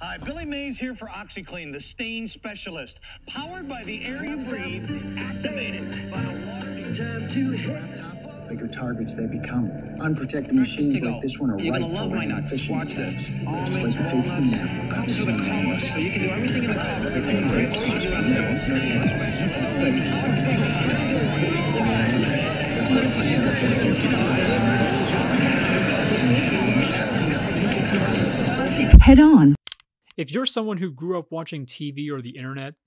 Hi, Billy Mays here for OxiClean, the stain specialist. Powered by the air you breathe, activated by the water. Time to hit. Bigger targets they become. Unprotected machines like this one are You're right gonna love for my nuts. fishing Watch this. tests. Almonds, Just like fake walnuts, kidnapping. comes with a cover, so you can do everything in the cover. Stain specialist. Head on. If you're someone who grew up watching TV or the internet,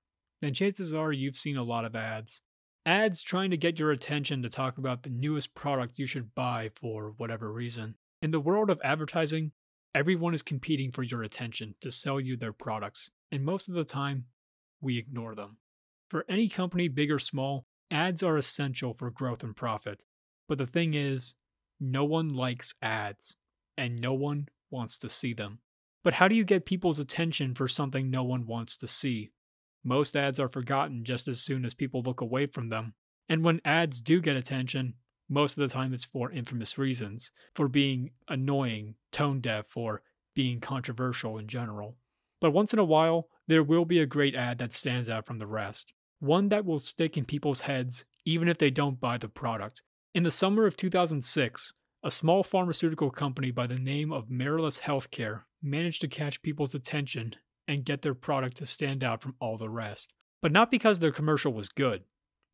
then chances are you've seen a lot of ads. Ads trying to get your attention to talk about the newest product you should buy for whatever reason. In the world of advertising, everyone is competing for your attention to sell you their products, and most of the time, we ignore them. For any company, big or small, ads are essential for growth and profit. But the thing is, no one likes ads, and no one wants to see them. But how do you get people's attention for something no one wants to see? Most ads are forgotten just as soon as people look away from them. And when ads do get attention, most of the time it's for infamous reasons, for being annoying, tone deaf, or being controversial in general. But once in a while, there will be a great ad that stands out from the rest. One that will stick in people's heads even if they don't buy the product. In the summer of 2006, a small pharmaceutical company by the name of Miralus Healthcare managed to catch people's attention and get their product to stand out from all the rest. But not because their commercial was good,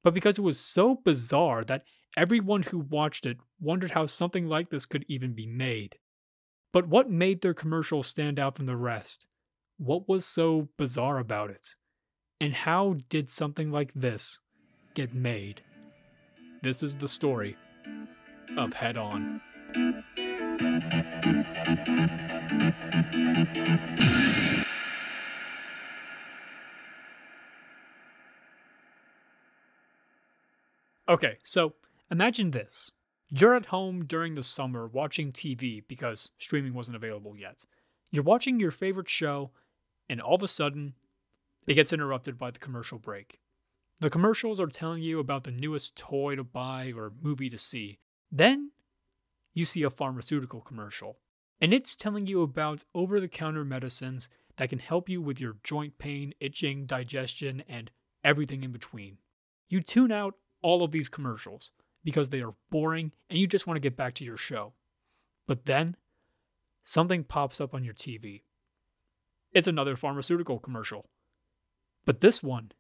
but because it was so bizarre that everyone who watched it wondered how something like this could even be made. But what made their commercial stand out from the rest? What was so bizarre about it? And how did something like this get made? This is the story of Head On. Okay, so imagine this. You're at home during the summer watching TV because streaming wasn't available yet. You're watching your favorite show, and all of a sudden, it gets interrupted by the commercial break. The commercials are telling you about the newest toy to buy or movie to see. Then, you see a pharmaceutical commercial, and it's telling you about over the counter medicines that can help you with your joint pain, itching, digestion, and everything in between. You tune out all of these commercials because they are boring and you just want to get back to your show. But then, something pops up on your TV. It's another pharmaceutical commercial. But this one,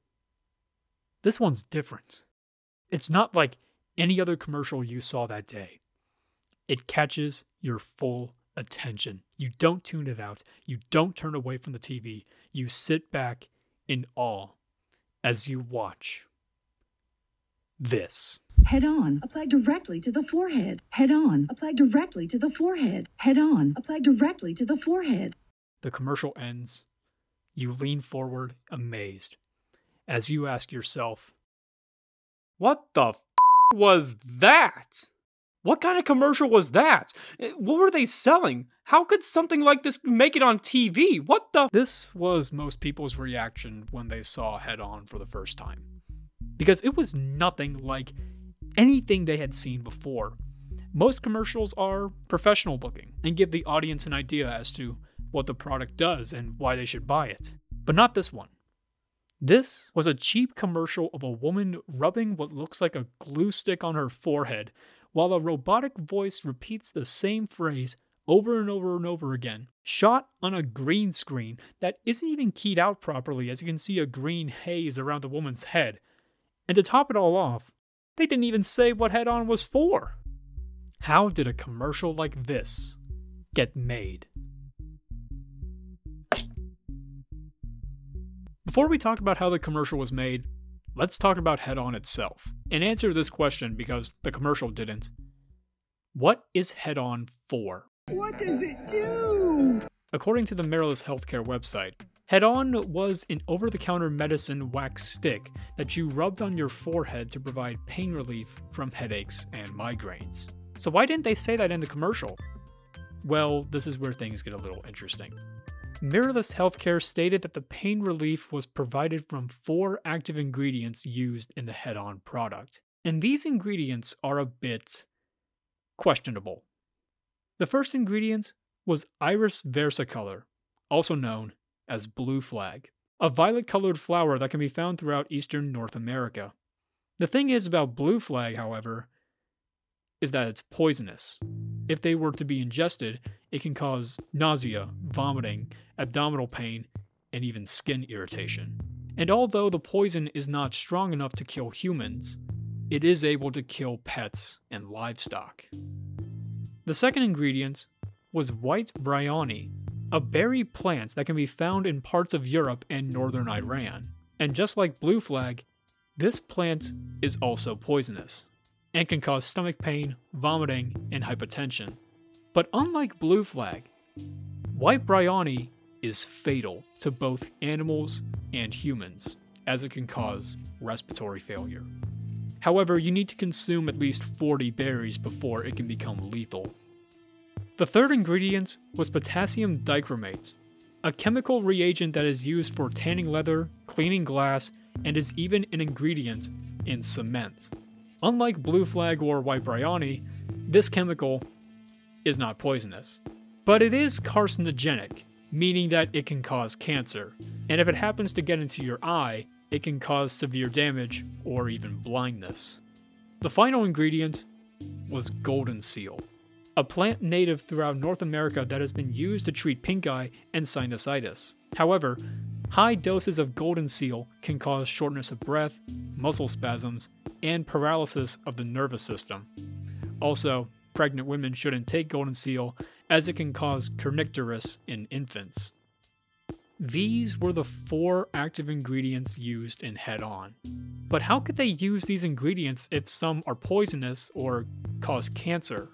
this one's different. It's not like any other commercial you saw that day. It catches your full attention. You don't tune it out. You don't turn away from the TV. You sit back in awe as you watch this. Head on. Apply directly to the forehead. Head on. Apply directly to the forehead. Head on. Apply directly to the forehead. The commercial ends. You lean forward, amazed, as you ask yourself, What the was that? What kind of commercial was that? Eh, What were they selling? How could something like this make it on TV? What the? This was most people's reaction when they saw Head On for the first time. Because it was nothing like anything they had seen before. Most commercials are professional looking and give the audience an idea as to what the product does and why they should buy it. But not this one. This was a cheap commercial of a woman rubbing what looks like a glue stick on her forehead while a robotic voice repeats the same phrase over and over and over again, shot on a green screen that isn't even keyed out properly as you can see a green haze around the woman's head. And to top it all off, they didn't even say what Head On was for. How did a commercial like this get made? Before we talk about how the commercial was made, let's talk about Head On itself and answer this question because the commercial didn't. What is Head On for? What does it do? According to the Miralus Healthcare website, Head On was an over the counter medicine wax stick that you rubbed on your forehead to provide pain relief from headaches and migraines. So, why didn't they say that in the commercial? Well, this is where things get a little interesting. Miralus Healthcare stated that the pain relief was provided from four active ingredients used in the Head On product, and these ingredients are a bit questionable. The first ingredient was iris versicolor, also known as blue flag, a violet colored flower that can be found throughout eastern North America. The thing is about blue flag, however, is that it's poisonous. If they were to be ingested, it can cause nausea, vomiting, abdominal pain, and even skin irritation. And although the poison is not strong enough to kill humans, it is able to kill pets and livestock. The second ingredient was white bryony, a berry plant that can be found in parts of Europe and northern Iran. And just like blue flag, this plant is also poisonous and can cause stomach pain, vomiting, and hypotension. But unlike blue flag, white bryony is fatal to both animals and humans, as it can cause respiratory failure. However, you need to consume at least 40 berries before it can become lethal. The third ingredient was potassium dichromate, a chemical reagent that is used for tanning leather, cleaning glass, and is even an ingredient in cement. Unlike blue flag or white bryony, this chemical is not poisonous. But it is carcinogenic, meaning that it can cause cancer, and if it happens to get into your eye, it can cause severe damage or even blindness. The final ingredient was golden seal, a plant native throughout North America that has been used to treat pink eye and sinusitis. However, high doses of golden seal can cause shortness of breath, muscle spasms, and paralysis of the nervous system. Also, pregnant women shouldn't take golden seal as it can cause kernicterus in infants. These were the four active ingredients used in Head On. But how could they use these ingredients if some are poisonous or cause cancer?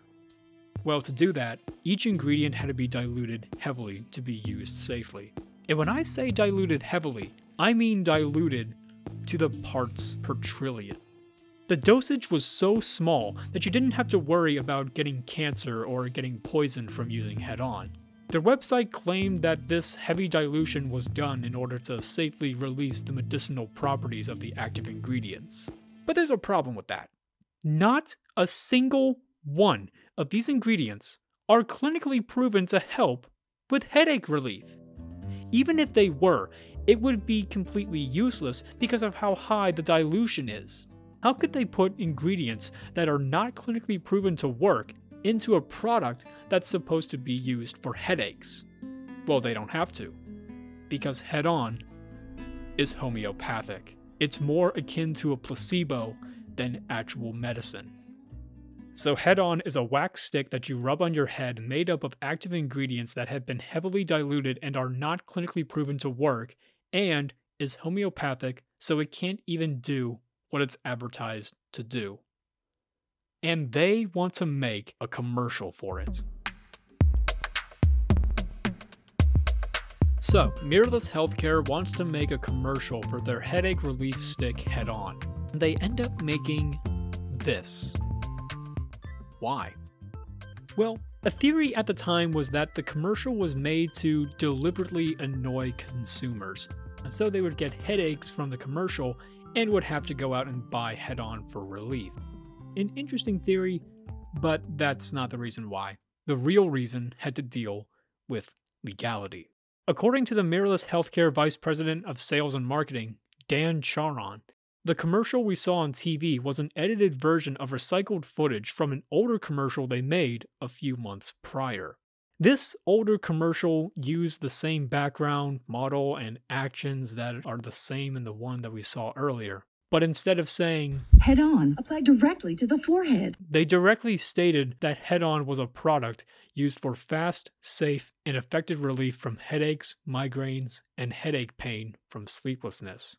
Well, to do that, each ingredient had to be diluted heavily to be used safely. And when I say diluted heavily, I mean diluted to the parts per trillion. The dosage was so small that you didn't have to worry about getting cancer or getting poisoned from using head on. Their website claimed that this heavy dilution was done in order to safely release the medicinal properties of the active ingredients. But there's a problem with that. Not a single one of these ingredients are clinically proven to help with headache relief. Even if they were, it would be completely useless because of how high the dilution is. How could they put ingredients that are not clinically proven to work into a product that's supposed to be used for headaches? Well, they don't have to, because head on is homeopathic. It's more akin to a placebo than actual medicine. So, Head On is a wax stick that you rub on your head made up of active ingredients that have been heavily diluted and are not clinically proven to work, and is homeopathic, so it can't even do what it's advertised to do. And they want to make a commercial for it. So, Miralus Healthcare wants to make a commercial for their headache relief stick head on. And they end up making this. Why? Well, a theory at the time was that the commercial was made to deliberately annoy consumers, and so they would get headaches from the commercial and would have to go out and buy head on for relief. An interesting theory, but that's not the reason why. The real reason had to deal with legality. According to the Miralus Healthcare Vice President of Sales and Marketing, Dan Charon, the commercial we saw on TV was an edited version of recycled footage from an older commercial they made a few months prior. This older commercial used the same background, model, and actions that are the same in the one that we saw earlier. But instead of saying Head on, apply directly to the forehead. they directly stated that Head On was a product used for fast, safe, and effective relief from headaches, migraines, and headache pain from sleeplessness.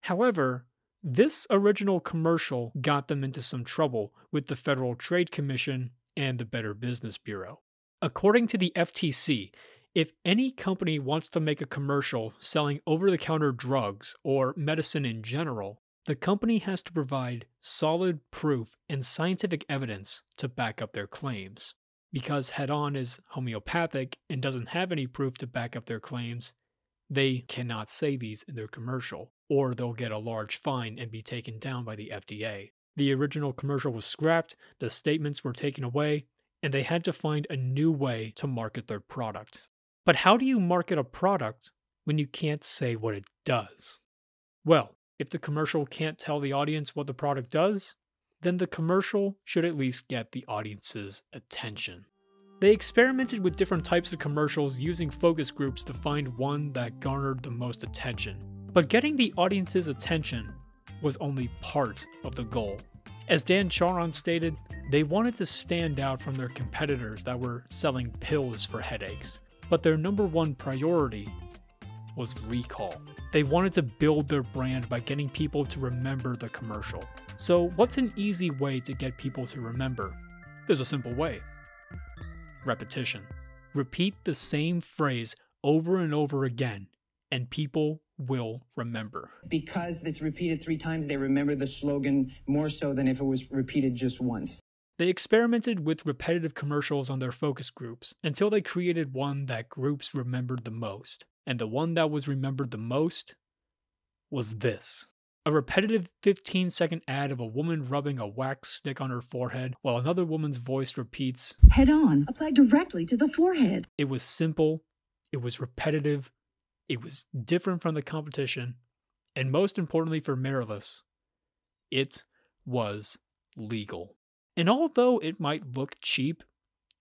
However, this original commercial got them into some trouble with the Federal Trade Commission and the Better Business Bureau. According to the FTC, if any company wants to make a commercial selling over the counter drugs or medicine in general, the company has to provide solid proof and scientific evidence to back up their claims. Because Head On is homeopathic and doesn't have any proof to back up their claims, they cannot say these in their commercial, or they'll get a large fine and be taken down by the FDA. The original commercial was scrapped, the statements were taken away, and they had to find a new way to market their product. But how do you market a product when you can't say what it does? Well, if the commercial can't tell the audience what the product does, then the commercial should at least get the audience's attention. They experimented with different types of commercials using focus groups to find one that garnered the most attention. But getting the audience's attention was only part of the goal. As Dan Charon stated, they wanted to stand out from their competitors that were selling pills for headaches. But their number one priority was recall. They wanted to build their brand by getting people to remember the commercial. So, what's an easy way to get people to remember? There's a simple way repetition. Repeat the same phrase over and over again, and people will remember. Because it's repeated three times, they remember the slogan more so than if it was repeated just once. They experimented with repetitive commercials on their focus groups until they created one that groups remembered the most. And the one that was remembered the most was this. A repetitive 15 second ad of a woman rubbing a wax stick on her forehead while another woman's voice repeats, Head on, apply directly to the forehead. It was simple, it was repetitive, it was different from the competition, and most importantly for Miralus, it was legal. And although it might look cheap,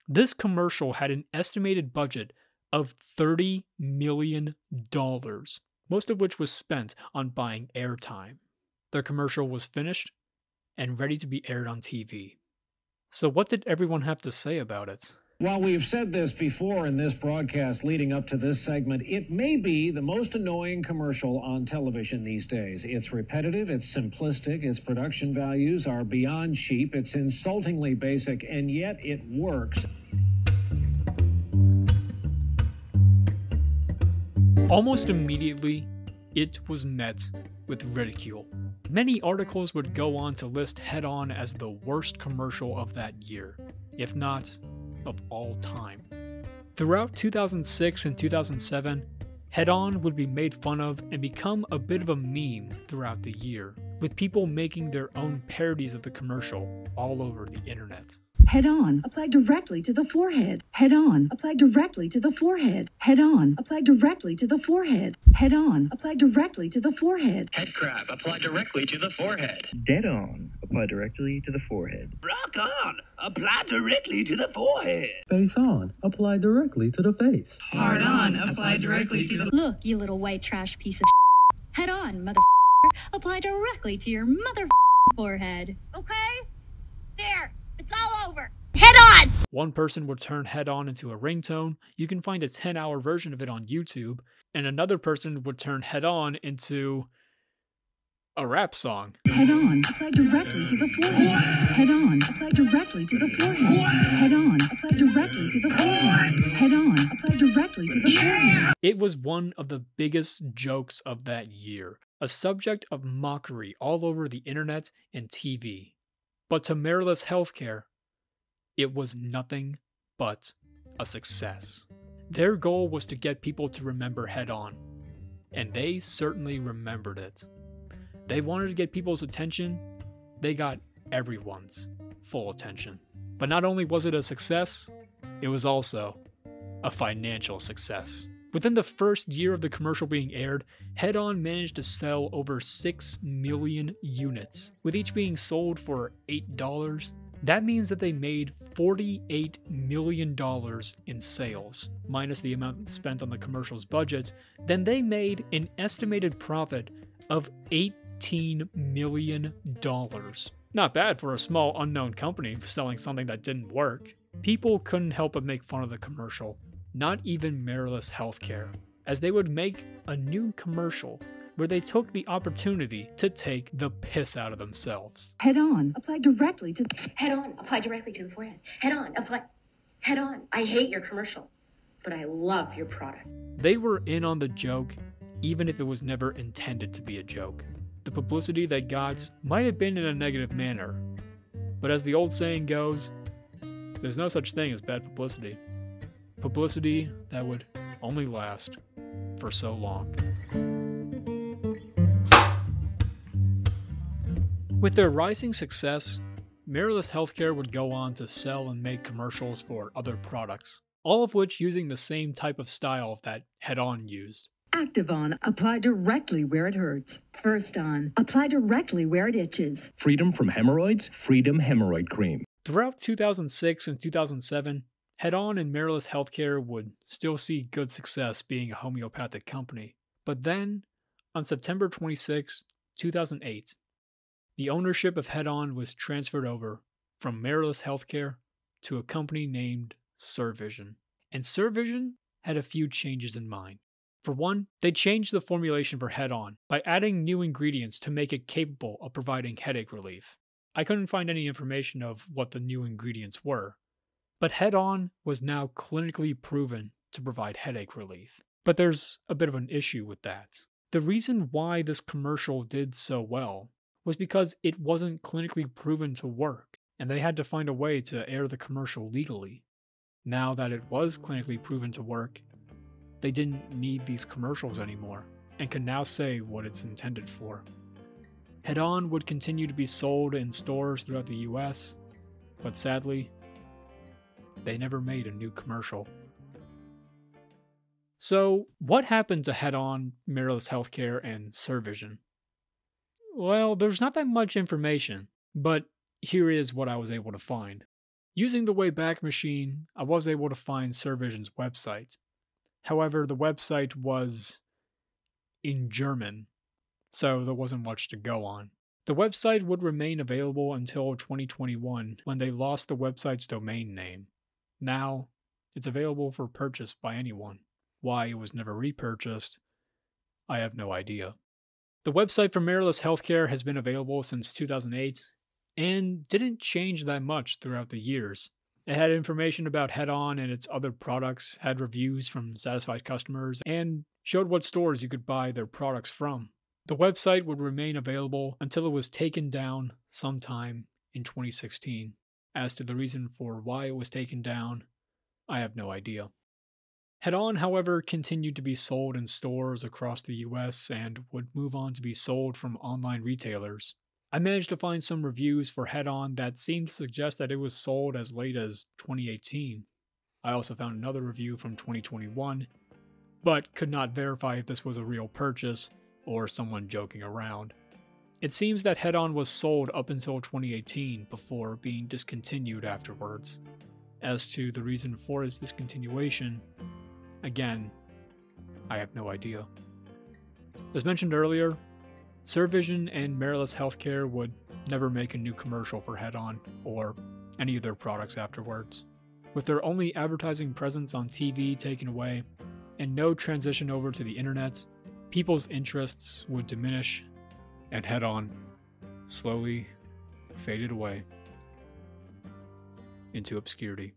this commercial had an estimated budget of $30 million, most of which was spent on buying airtime. Their commercial was finished and ready to be aired on TV. So, what did everyone have to say about it? While we've said this before in this broadcast leading up to this segment, it may be the most annoying commercial on television these days. It's repetitive, it's simplistic, its production values are beyond cheap, it's insultingly basic, and yet it works. Almost immediately, it was met with ridicule. Many articles would go on to list Head On as the worst commercial of that year, if not of all time. Throughout 2006 and 2007, Head On would be made fun of and become a bit of a meme throughout the year, with people making their own parodies of the commercial all over the internet. Head on, apply directly to the forehead. Head on, apply directly to the forehead. Head on, apply directly to the forehead. Head on, apply directly to the forehead. Head crab, apply directly to the forehead. Dead on. Apply directly to the forehead. Rock on. Apply directly to the forehead. Face on. Apply directly to the face. Hard on. Apply directly to the. Look, you little white trash piece of. Head on, mother. Apply directly to your mother forehead. Okay? There. It's all over. Head on! One person would turn head on into a ringtone. You can find a 10 hour version of it on YouTube. And another person would turn head on into a rap song. Head on, apply directly to the forehead. Head on, apply directly to the forehead. Head on, apply directly to the forehead. Head on, apply directly to the forehead. It was one of the biggest jokes of that year, a subject of mockery all over the internet and TV. But to Miralus Healthcare, it was nothing but a success. Their goal was to get people to remember head on, and they certainly remembered it. They wanted to get people's attention, they got everyone's full attention. But not only was it a success, it was also a financial success. Within the first year of the commercial being aired, Head On managed to sell over 6 million units, with each being sold for $8. That means that they made $48 million in sales, minus the amount spent on the commercial's budget. Then they made an estimated profit of $18 million. Not bad for a small unknown company selling something that didn't work. People couldn't help but make fun of the commercial, not even Miralus Healthcare, as they would make a new commercial where they took the opportunity to take the piss out of themselves. Head on, apply directly to Head on, apply directly to the forehead. Head on, apply. Head on. I hate your commercial, but I love your product. They were in on the joke, even if it was never intended to be a joke. The publicity they got might have been in a negative manner, but as the old saying goes, there's no such thing as bad publicity. Publicity that would only last for so long. With their rising success, Miralus Healthcare would go on to sell and make commercials for other products, all of which using the same type of style that Head On used. Active On, apply directly where it hurts. First On, apply directly where it itches. Freedom from hemorrhoids, Freedom Hemorrhoid Cream. Throughout 2006 and 2007, Head On and Miralus Healthcare would still see good success being a homeopathic company. But then, on September 26, 2008, the ownership of Head On was transferred over from Miralus Healthcare to a company named Survision. And Survision had a few changes in mind. For one, they changed the formulation for Head On by adding new ingredients to make it capable of providing headache relief. I couldn't find any information of what the new ingredients were, but Head On was now clinically proven to provide headache relief. But there's a bit of an issue with that. The reason why this commercial did so well was because it wasn't clinically proven to work, and they had to find a way to air the commercial legally. Now that it was clinically proven to work, they didn't need these commercials anymore and can now say what it's intended for. Head On would continue to be sold in stores throughout the US, but sadly, they never made a new commercial. So, what happened to Head On, Miralus Healthcare, and Survision? Well, there's not that much information, but here is what I was able to find. Using the Wayback Machine, I was able to find Survision's website, However, the website was in German, so there wasn't much to go on. The website would remain available until 2021 when they lost the website's domain name. Now, it's available for purchase by anyone. Why it was never repurchased, I have no idea. The website for Miralus Healthcare has been available since 2008 and didn't change that much throughout the years. It had information about Head On and its other products, had reviews from satisfied customers, and showed what stores you could buy their products from. The website would remain available until it was taken down sometime in 2016. As to the reason for why it was taken down, I have no idea. Head On, however, continued to be sold in stores across the US and would move on to be sold from online retailers. I managed to find some reviews for Head On that seemed to suggest that it was sold as late as 2018. I also found another review from 2021, but could not verify if this was a real purchase or someone joking around. It seems that Head On was sold up until 2018 before being discontinued afterwards. As to the reason for its discontinuation, again, I have no idea. As mentioned earlier, Survision and Miralus Healthcare would never make a new commercial for Head On or any of their products afterwards. With their only advertising presence on TV taken away and no transition over to the internet, people's interests would diminish and Head On slowly faded away into obscurity.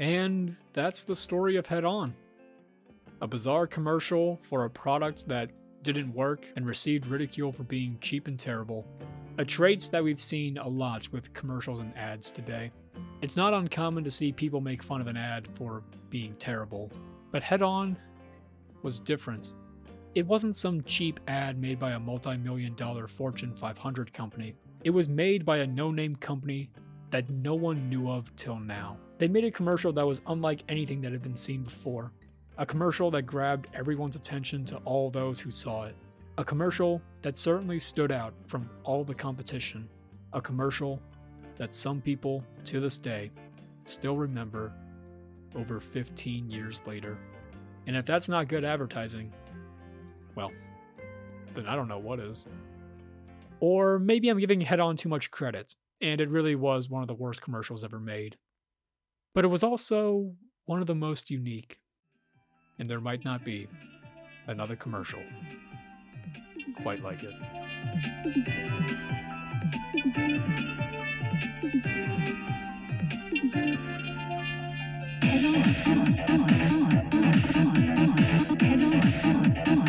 And that's the story of Head On. A bizarre commercial for a product that didn't work, and received ridicule for being cheap and terrible. A traits that we've seen a lot with commercials and ads today. It's not uncommon to see people make fun of an ad for being terrible, but Head On was different. It wasn't some cheap ad made by a multi million dollar Fortune 500 company. It was made by a no name company that no one knew of till now. They made a commercial that was unlike anything that had been seen before. A commercial that grabbed everyone's attention to all those who saw it. A commercial that certainly stood out from all the competition. A commercial that some people, to this day, still remember over 15 years later. And if that's not good advertising, well, then I don't know what is. Or maybe I'm giving Head On too much credit, and it really was one of the worst commercials ever made. But it was also one of the most unique and there might not be another commercial quite like it. Head on, head on, head on, head on, head on, head on, head on.